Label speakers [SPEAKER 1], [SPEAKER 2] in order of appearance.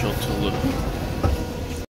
[SPEAKER 1] to look